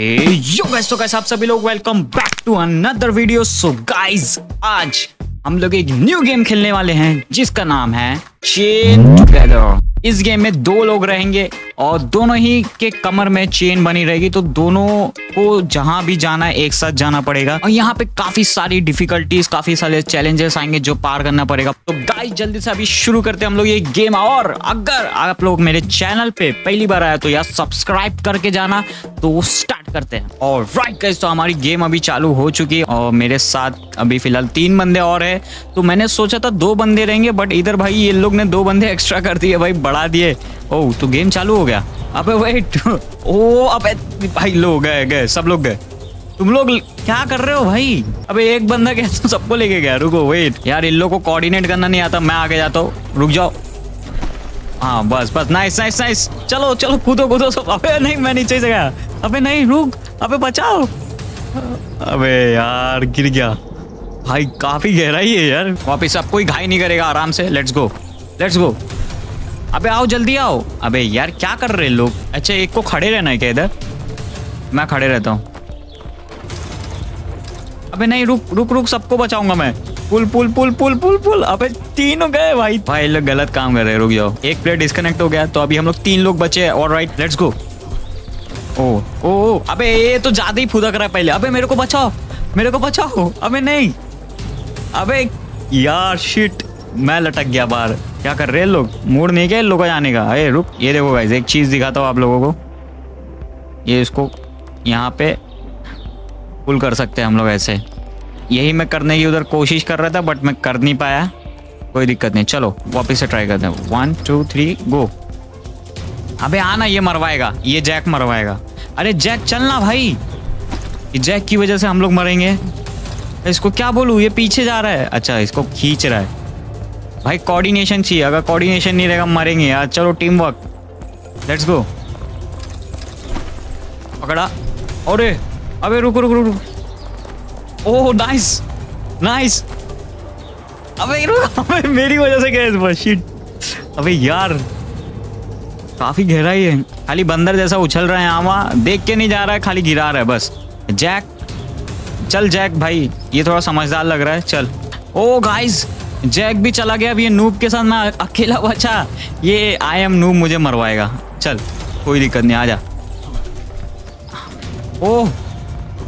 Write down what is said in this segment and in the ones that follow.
Yo guys तो guys आप सभी लोग welcome back to another video so guys आज हम लोग एक न्यू गेम खेलने वाले हैं, जिसका नाम है चेन टुगेदर इस गेम में दो लोग रहेंगे और दोनों ही के कमर में चेन बनी रहेगी तो दोनों को जहाँ भी जाना है, एक साथ जाना पड़ेगा। और यहाँ पे काफ़ी सारी डिफिकल्टीज काफ़ी सारे चैलेंजेस आएँगे जो पार करना पड़ेगा। तो गाइस जल्दी से अभी शुरू करते हैं हम लोग ये गेम और अगर आप लोग मेरे चैनल पे पहली बार आया तो यार सब्सक्राइब करके जाना। तो स्टार्ट करते हैं। और राइट गाइस तो हमारी गेम अभी चालू हो चुकी है और मेरे साथ अभी फ़िलहाल तीन बंदे और है। तो मैंने सोचा था दो बंदे रहेंगे बट इधर भाई ये लोग ने दो बंदे एक्स्ट्रा कर दिए भाई। बढ़ा दिए। ओह तो गेम चालू हो गया। अबे वेट ओ अबे भाई लोग गए गए, सब लोग गए। तुम लोग क्या कर रहे हो भाई? अबे एक बंदा गया तो सबको लेके गया, रुको वेट यार, इन लोगों को कोऑर्डिनेट करना नहीं आता, मैं आगे जाता हूँ। रुक जाओ। हाँ बस बस नाइस नाइस नाइस चलो चलो, कूदो कूदो सब। अबे नहीं, मैं नीचे से गया। अबे नहीं, रुक। अबे बचाओ। अबे यार, गिर गया। भाई, काफ़ी गहराई है यार। वापिस अब कोई घाई नहीं करेगा, आराम से। लेट्स गो लेट्स गो अबे आओ, जल्दी आओ। अबे यार, क्या कर रहे हैं लोग? अच्छा एक को खड़े रहना है क्या इधर? मैं खड़े रहता हूँ। अबे नहीं, रुक रुक रुक, सबको बचाऊँगा मैं। पुल पुल पुल पुल पुल पुल। अबे तीनों गए भाई। भाई लोग गलत काम कर रहे हैं, रुक जाओ। एक प्लेयर डिस्कनेक्ट हो गया तो अभी हम लोग तीन लोग बचे हैं। और राइट लेट्स गो ओ ओ ओ, अबे ये तो ज़्यादा ही फुदक रहा है पहले। अबे मेरे को बचाओ, मेरे को बचाओ। अबे नहीं। अबे यार शिट मैं लटक गया बाहर। क्या कर रहे हैं लोग? मूड नहीं क्या लोगों जाने का? अरे रुक, ये देखो गाइस एक चीज़ दिखाता हूँ आप लोगों को। ये इसको यहाँ पे पुल कर सकते हैं हम लोग ऐसे। यही मैं करने की उधर कोशिश कर रहा था बट मैं कर नहीं पाया। कोई दिक्कत नहीं, चलो, वापस से ट्राई करते हैं। वन टू थ्री गो अबे आना, ये मरवाएगा, ये जैक मरवाएगा। अरे जैक चलना भाई। जैक की वजह से हम लोग मरेंगे। इसको क्या बोलूँ? ये पीछे जा रहा है। अच्छा इसको खींच रहा है। भाई कोऑर्डिनेशन चाहिए। अगर कोऑर्डिनेशन नहीं रहेगा मरेंगे यार। चलो टीम वर्क लेट्स गो पकड़ा। अरे, अबे, रुको रुको रुको ओह नाइस नाइस अबे रुक अबे, मेरी वजह से क्या है शिट अबे, यार, काफ़ी गहराई है। खाली बंदर जैसा उछल रहा है वहाँ। देख के नहीं जा रहा है, खाली गिरा रहा है, बस। जैक चल जैक भाई। ये थोड़ा समझदार लग रहा है। चल। ओ गाइस जैक भी चला गया, अब ये नूब के साथ मैं अकेला बचा ये आई एम नूब मुझे मरवाएगा। चल, कोई दिक्कत नहीं आ जा ओह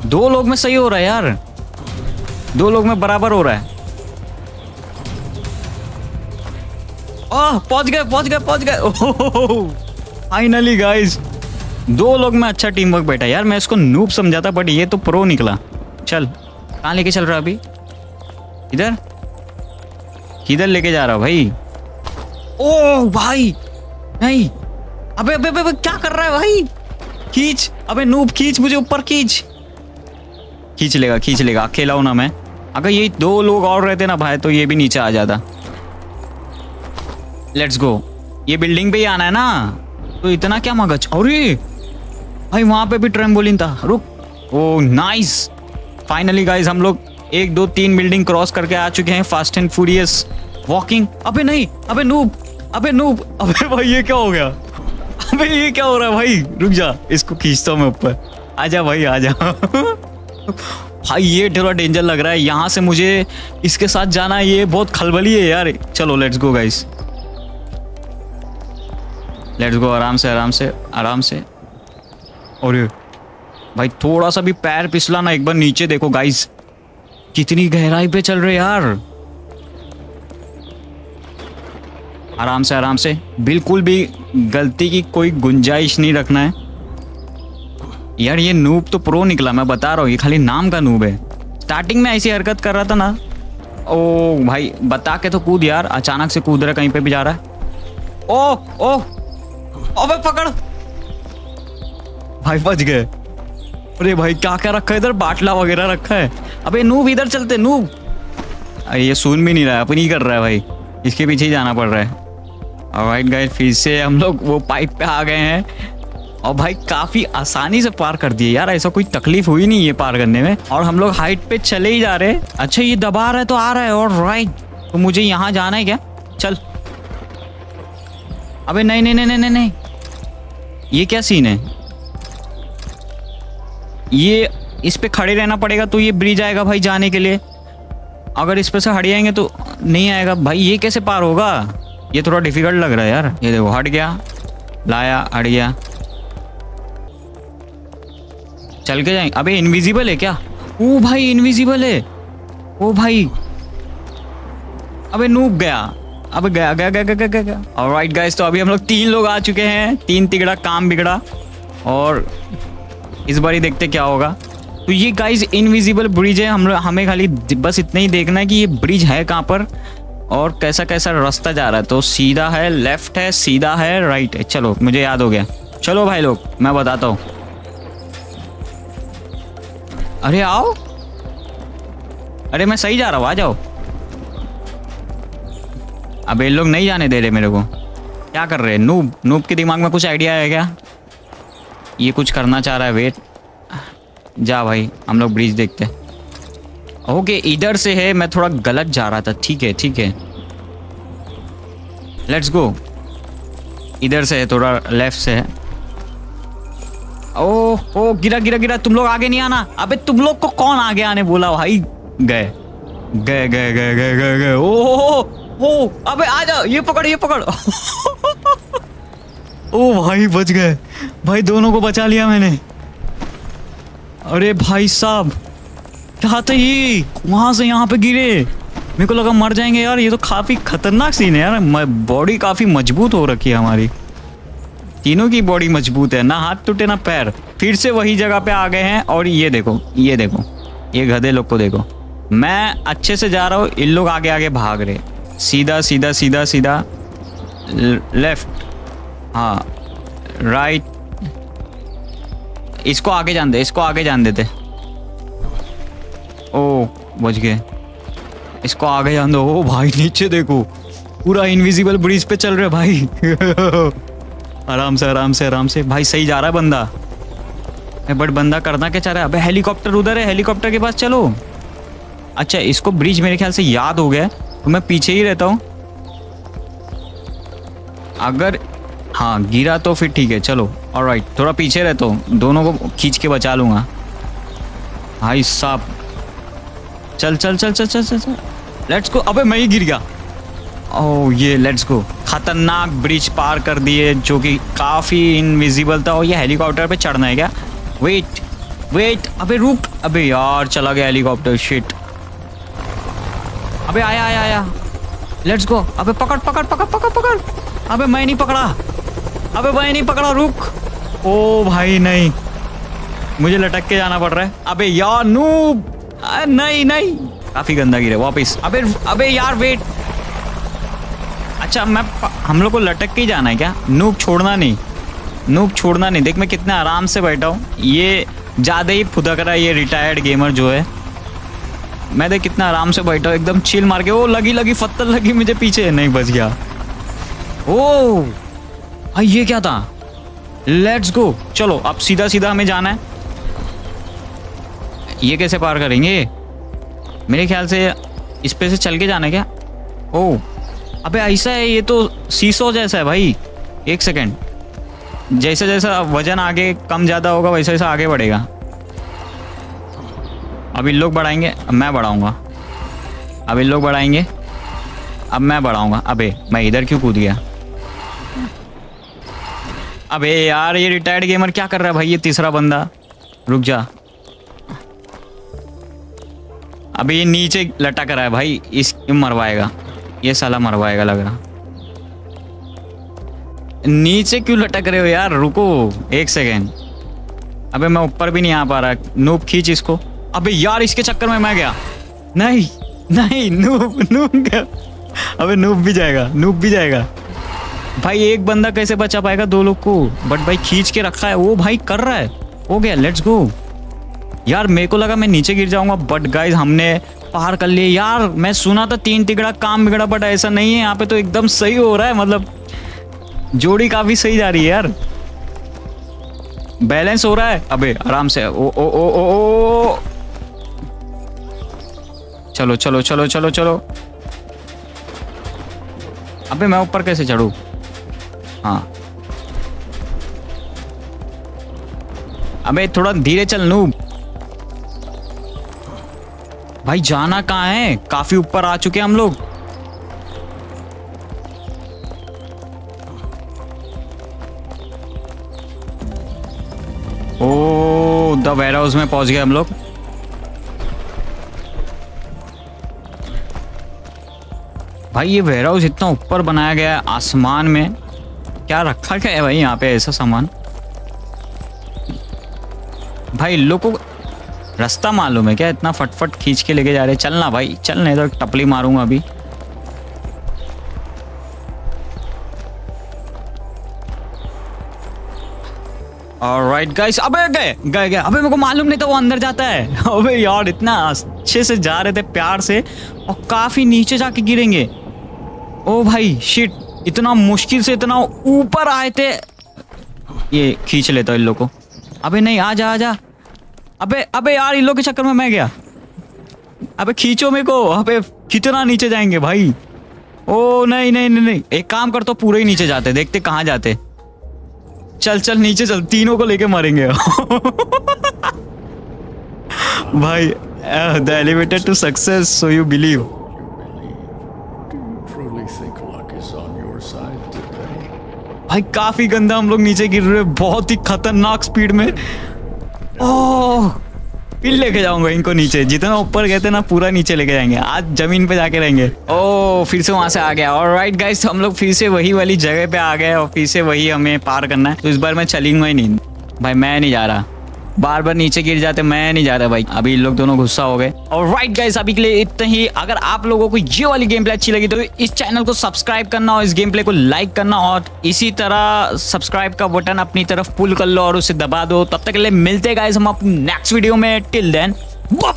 दो लोग में सही हो रहा है यार। दो लोग में बराबर हो रहा है। ओह, पहुँच गए पहुँच गए पहुँच गए। फाइनली गाइस दो लोग में अच्छा टीम वर्क बैठा यार, मैं इसको नूब समझाता बट ये तो प्रो निकला। चल, कहाँ लेके चल रहा अभी? इधर? किधर लेके जा रहा हो भाई? ओ भाई नहीं। अबे अबे अबे क्या कर रहा है भाई? खींच। अबे नूब खींच मुझे ऊपर खींच। खींच लेगा खींच लेगा। अकेला हूँ ना मैं। अगर ये दो लोग और रहते ना भाई तो ये भी नीचे आ जाता। लेट्स गो ये बिल्डिंग पे ही आना है ना? तो इतना क्या मगज? अरे! भाई वहाँ पे भी ट्रेम्बोलिन था। रुक। ओ नाइस फाइनली गाइस हम लोग एक दो तीन बिल्डिंग क्रॉस करके आ चुके हैं। फास्ट एंड फ्यूरियस वॉकिंग अबे नहीं, अबे नूब अबे नूब अबे भाई, ये क्या हो गया? अबे ये क्या हो रहा है भाई? रुक जा, इसको खींचता हूँ मैं ऊपर। आजा भाई आजा। भाई, ये थोड़ा डेंजर लग रहा है। यहाँ से मुझे इसके साथ जाना ये बहुत खलबली है यार। चलो let's go guys let's go आराम से आराम से आराम से। और भाई, थोड़ा सा भी पैर पिसला ना एक बार नीचे देखो गाइस कितनी गहराई पे चल रहे यार। आराम से आराम से। बिल्कुल भी गलती की कोई गुंजाइश नहीं रखना है। यार, ये नूब तो प्रो निकला, मैं बता रहा हूँ, ये खाली नाम का नूब है। स्टार्टिंग में ऐसी हरकत कर रहा था ना। ओ भाई, बता के तो कूद यार, अचानक से कूद रहा कहीं पे भी जा रहा है। ओ ओ अबे पकड़। भाई, बच गए। अरे भाई, क्या क्या रखा है इधर? बाटला वगैरह रखा है। अबे नूब इधर चलते नूब ये सुन भी नहीं रहा है, अपनी कर रहा है भाई। इसके पीछे ही जाना पड़ रहा है। और राइट फिर से हम लोग वो पाइप पे आ गए हैं। और भाई, काफ़ी आसानी से पार कर दिए यार, ऐसा कोई तकलीफ़ हुई नहीं है पार करने में। और हम लोग हाइट पे चले ही जा रहे हैं। अच्छा ये दबा रहा है तो आ रहा है। और राइट तो मुझे यहाँ जाना है क्या? चल। अबे, नहीं नहीं नहीं नहीं नहीं। ये क्या सीन है? ये इस पे खड़े रहना पड़ेगा तो ये ब्रिज आएगा भाई जाने के लिए। अगर इस पे से हट जाएँगे तो नहीं आएगा। भाई, ये कैसे पार होगा? ये थोड़ा डिफ़िकल्ट लग रहा है यार। ये देखो, हट गया। लाया, हट गया। चल के जाएँगे अबे इनविजिबल है क्या? ओ भाई इनविजिबल है। ओ भाई। अबे नूब गया। अब, गया गया गया गया गया गया। और राइट गाइस तो अभी हम लोग तीन लोग आ चुके हैं। तीन तिगड़ा, काम बिगड़ा। और इस बार ही देखते क्या होगा। तो ये गाइस इनविजिबल ब्रिज है। हम हमें खाली बस इतना ही देखना है कि ये ब्रिज है कहाँ पर और कैसा कैसा रास्ता जा रहा है। तो सीधा है लेफ़्ट है, सीधा है राइट है। चलो, मुझे याद हो गया। चलो भाई लोग, मैं बताता हूँ। अरे आओ। अरे मैं सही जा रहा हूँ, आ जाओ। अब ये लोग नहीं जाने दे रहे मेरे को। क्या कर रहे हैं? नूब नूब के दिमाग में कुछ आइडिया है क्या? ये कुछ करना चाह रहा है वेट जा भाई हम लोग ब्रिज देखते ओके इधर से है मैं थोड़ा गलत जा रहा था। ठीक है ठीक है। लेट्स गो इधर से है थोड़ा लेफ़्ट से है। ओ ओ गिरा गिरा गिरा तुम लोग आगे नहीं आना। अबे तुम लोग को कौन आगे आने बोला भाई? गए। गए गए गए गए गए गए। ओ, ओ अबे आ जाओ ये पकड़ ये पकड़। ओ भाई बच गए। भाई दोनों को बचा लिया मैंने। अरे भाई साहब क्या था ये वहाँ से यहाँ पे गिरे। मेरे को लगा मर जाएँगे यार, ये तो काफ़ी खतरनाक सीन है यार। बॉडी काफ़ी मज़बूत हो रखी है हमारी। तीनों की बॉडी मज़बूत है, ना हाथ टूटे, ना पैर। फिर से वही जगह पे आ गए हैं और ये देखो ये देखो, ये गधे लोग को देखो। मैं अच्छे से जा रहा हूँ, इन लोग आगे आगे भाग रहे। सीधा सीधा सीधा सीधा लेफ़्ट हाँ राइट इसको आगे जान दे, इसको आगे जान देते। ओ, बच गए। इसको आगे जान दो। ओ भाई, नीचे देखो। पूरा इनविजिबल ब्रिज पे चल रहे भाई। आराम से आराम से आराम से। भाई, सही जा रहा है बंदा। बट बंदा करना क्या चाह रहा है? अबे हेलीकॉप्टर उधर है हेलीकॉप्टर के पास चलो। अच्छा इसको ब्रिज मेरे ख्याल से याद हो गया तो मैं पीछे ही रहता हूँ। अगर हाँ गिरा तो फिर ठीक है, चलो। और राइट थोड़ा पीछे रहता हूँ दोनों को खींच के बचा लूँगा। भाई साहब। चल चल चल चल चल चल लेट्स गो अबे, मैं ही गिर गया। ओह ये लेट्स गो खतरनाक ब्रिज पार कर दिए, जो कि काफ़ी इनविजिबल था, और ये हेलीकॉप्टर पे चढ़ना है क्या? वेट वेट अबे, रुक। अबे यार, चला गया हेलीकॉप्टर शिट अबे, आया आया आया। लेट्स गो अबे, पकड़ पकड़ पकड़ पकड़ पकड़। अबे, मैं नहीं पकड़ा। अबे भाई, नहीं पकड़ा, रुक। ओ भाई, नहीं। मुझे लटक के जाना पड़ रहा है। अबे यार, नूब। नहीं नहीं। काफ़ी गंदा गिरे, वापिस। अबे अबे यार वेट अच्छा मैं हम लोग को लटक के जाना है क्या? नूब, छोड़ना नहीं। नूब, छोड़ना नहीं। देख, मैं कितना आराम से बैठा हूँ। ये ज़्यादा ही फुदक रहा है, ये रिटायर्ड गेमर जो है। मैं देख, कितना आराम से बैठा हूँ। एकदम चिल मार के, ओ, लगी लगी पत्थर लगी मुझे पीछे। नहीं, बच गया। ओ! भाई ये क्या था? लेट्स गो चलो, अब सीधा सीधा हमें जाना है। ये कैसे पार करेंगे? मेरे ख्याल से इस पे से चल के जाना है क्या? ओ, अबे ऐसा है, ये तो सीसो जैसा है भाई। एक सेकेंड। जैसे जैसा वज़न आगे कम ज़्यादा होगा, वैसा वैसा आगे बढ़ेगा। अब इन लोग बढ़ाएँगे, अब मैं बढ़ाऊँगा। अब इन लोग बढ़ाएँगे, अब मैं बढ़ाऊँगा। अबे, मैं इधर क्यों कूद गया? अबे यार, ये रिटायर्ड गेमर क्या कर रहा है भाई, ये तीसरा बंदा? रुक जा। अबे ये नीचे लटक रहा है भाई, इस मरवाएगा? ये साला मरवाएगा लग रहा। नीचे क्यों लटक रहे हो यार? रुको, एक सेकेंड अबे मैं ऊपर भी नहीं आ पा रहा। नूप खींच इसको। अबे यार, इसके चक्कर में मैं गया। नहीं नहीं नूप नूब गया। अबे नूप भी जाएगा नूप भी जाएगा। भाई एक बंदा कैसे बचा पाएगा दो लोग को? बट भाई खींच के रखा है। वो भाई कर रहा है। हो गया लेट्स गो यार मेरे को लगा मैं नीचे गिर जाऊँगा बट गाइज़ हमने पार कर लिए। यार मैं सुना था तीन तिगड़ा काम बिगड़ा बट ऐसा नहीं है। यहाँ पे तो एकदम सही हो रहा है मतलब जोड़ी काफ़ी सही जा रही है यार। बैलेंस हो रहा है। अबे आराम से। ओ ओ ओ ओ, ओ। चलो चलो चलो चलो चलो। अबे मैं ऊपर कैसे चढ़ू? हाँ। अबे, थोड़ा धीरे चल, नूब। भाई, जाना कहाँ है? काफ़ी ऊपर आ चुके हम लोग। वेयर हाउस में पहुँच गए हम लोग। भाई, ये वेयर हाउस इतना ऊपर बनाया गया है, आसमान में। क्या रखा क्या है भाई यहाँ पे ऐसा सामान? भाई, लोगों रास्ता मालूम है क्या? इतना फटफट खींच के लेके जा रहे चलना भाई, चल नहीं तो टपली मारूँगा अभी। और राइट गाइस अबे गए गए गए अबे, मेरे को मालूम नहीं था वो अंदर जाता है। अबे यार, इतना अच्छे से जा रहे थे प्यार से और काफ़ी नीचे जाके गिरेंगे। ओ भाई शिट इतना मुश्किल से इतना ऊपर आए थे। ये खींच लेता इन लोग को। अबे नहीं आ जा आ जा अबे अबे यार, इन लोग के चक्कर में मैं गया। अबे खींचो मेरे को। अबे कितना नीचे जाएँगे भाई? ओ, नहीं नहीं नहीं नहीं। एक काम कर तो पूरे ही नीचे जाते। देखते कहाँ जाते। चल चल, नीचे चल। तीनों को लेके मारेंगे। भाई the elevator to success so you believe भाई काफ़ी गंदा हम लोग नीचे गिर रहे बहुत ही खतरनाक स्पीड में। ओह, फिर लेके जाऊँगा इनको नीचे। जितना ऊपर गए थे ना, पूरा नीचे लेके जाएँगे। आज ज़मीन पे जाके रहेंगे। ओ फिर से वहाँ से आ गया। और राइट गाइस हम लोग फिर से वही वाली जगह पे आ गए और फिर से वही हमें पार करना है। तो इस बार मैं चलूँगा ही नहीं। भाई, मैं नहीं जा रहा। बार बार नीचे गिर जाते, मैं नहीं जा रहा भाई। अभी लोग दोनों गुस्सा हो गए। और राइट गाइस अभी के लिए इतना ही। अगर आप लोगों को ये वाली गेम प्ले अच्छी लगी तो इस चैनल को सब्सक्राइब करना और इस गेम प्ले को लाइक करना और इसी तरह सब्सक्राइब का बटन अपनी तरफ़ पुल कर लो और उसे दबा दो। तब तक के लिए मिलते गाइस हम अपने नेक्स्ट वीडियो में। Till then bye